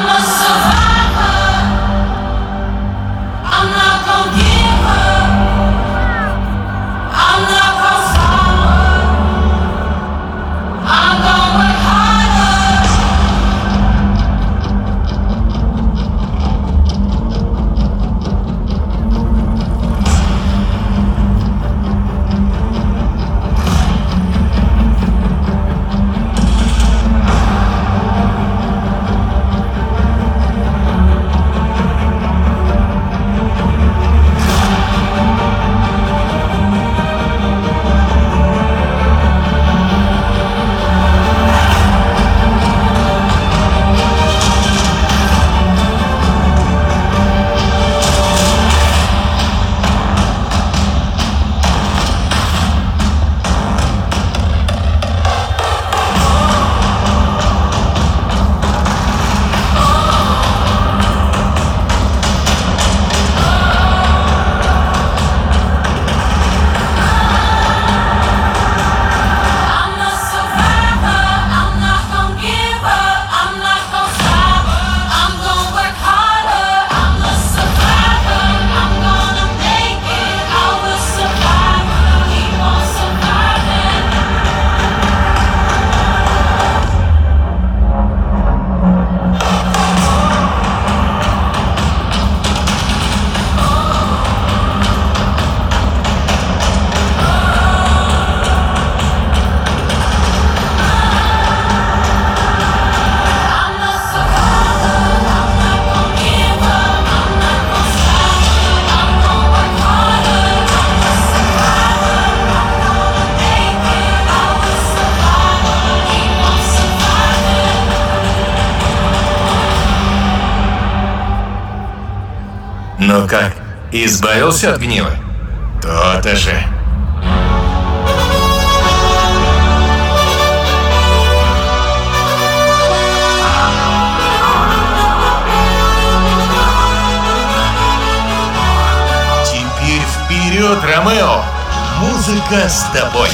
Allah Ну как, избавился от гнева? То-то же. Теперь вперед, Ромео! Музыка с тобой!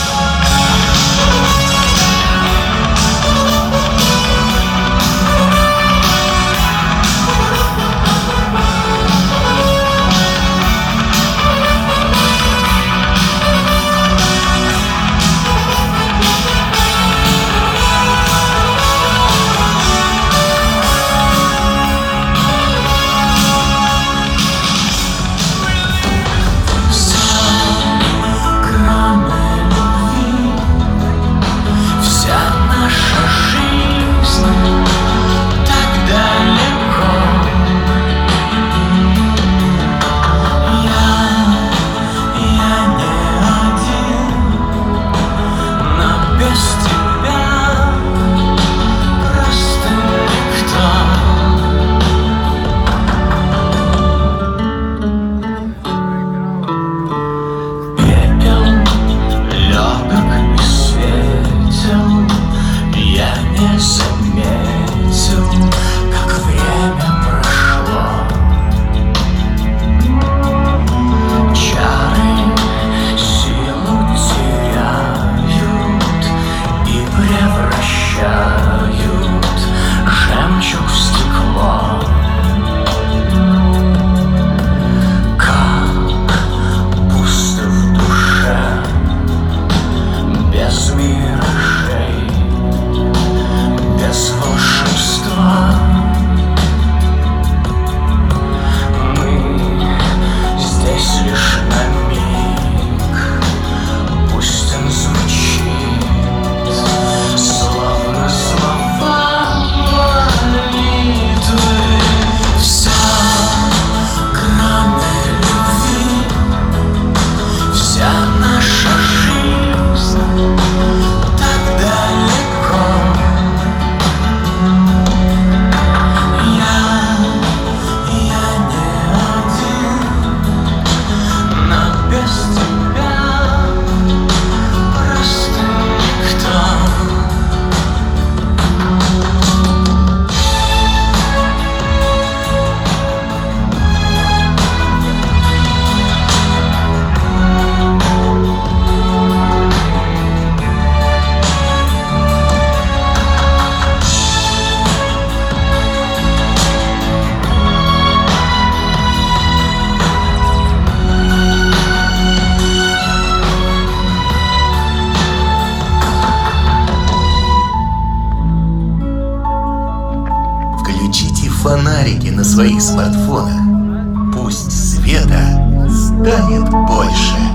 Yes. Своих смартфонах. Пусть света станет больше.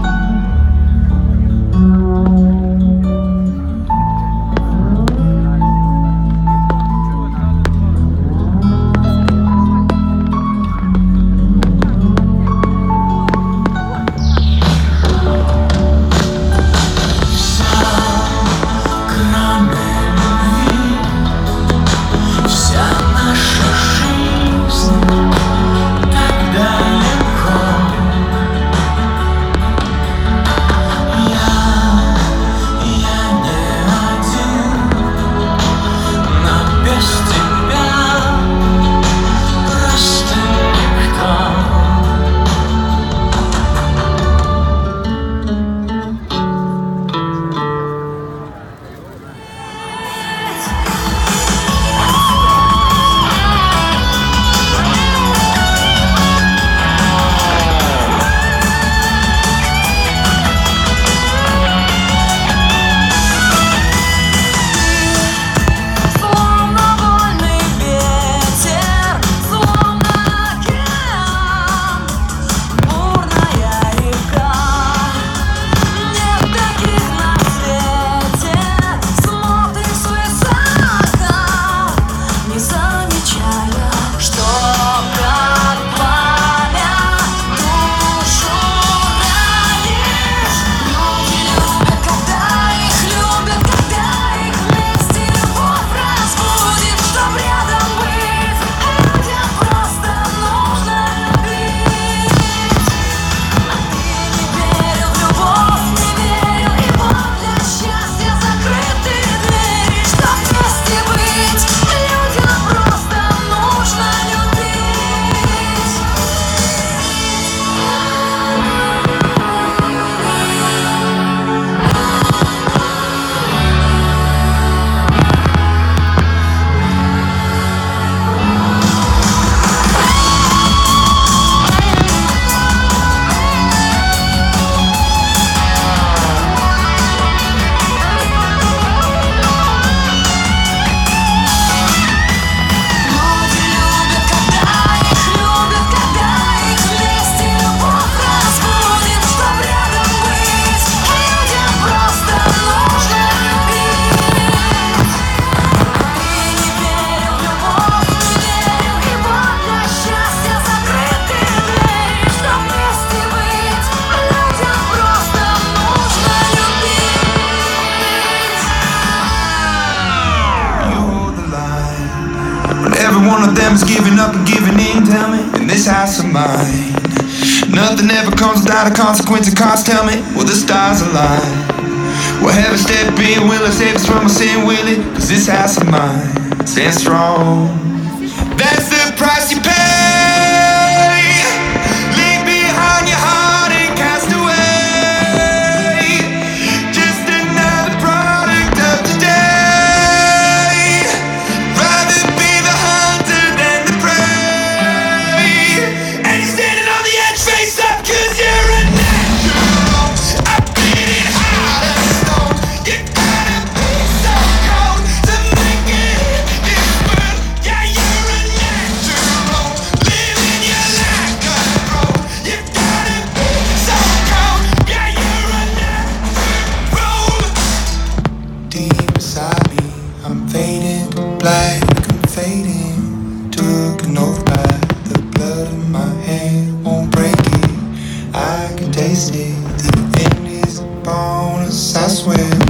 of them is giving up and giving in, tell me. In this house of mine, nothing ever comes without a consequence and cost, tell me. Will the stars align? Will heaven step in? Will it save us from a sin? Will it? Cause this house of mine stands strong. easy. The end is a bonus, I swear.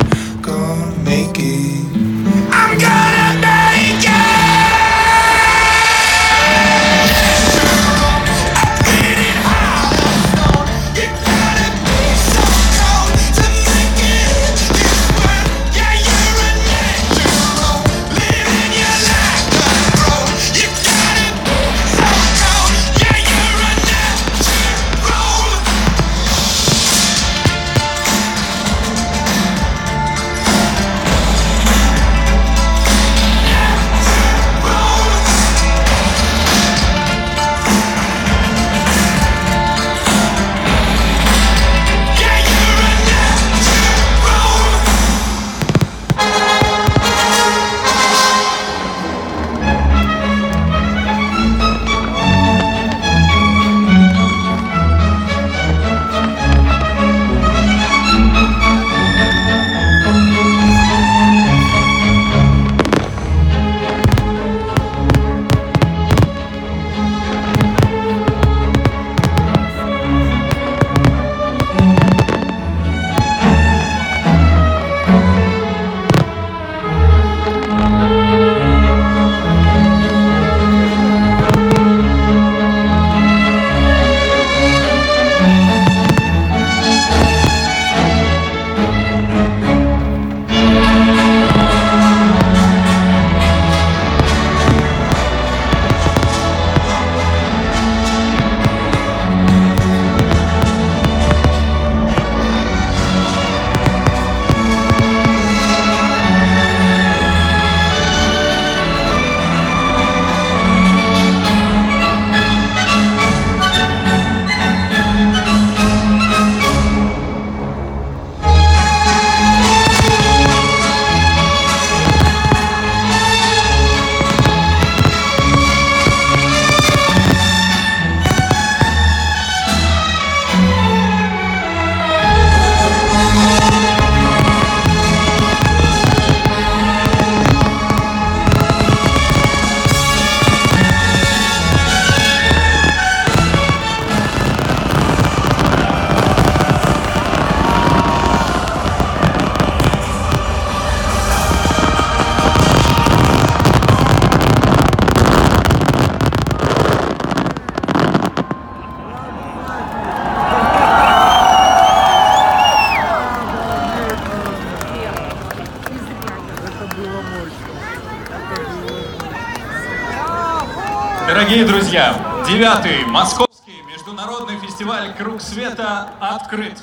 Друзья, девятый Московский международный фестиваль «Круг света» открыт.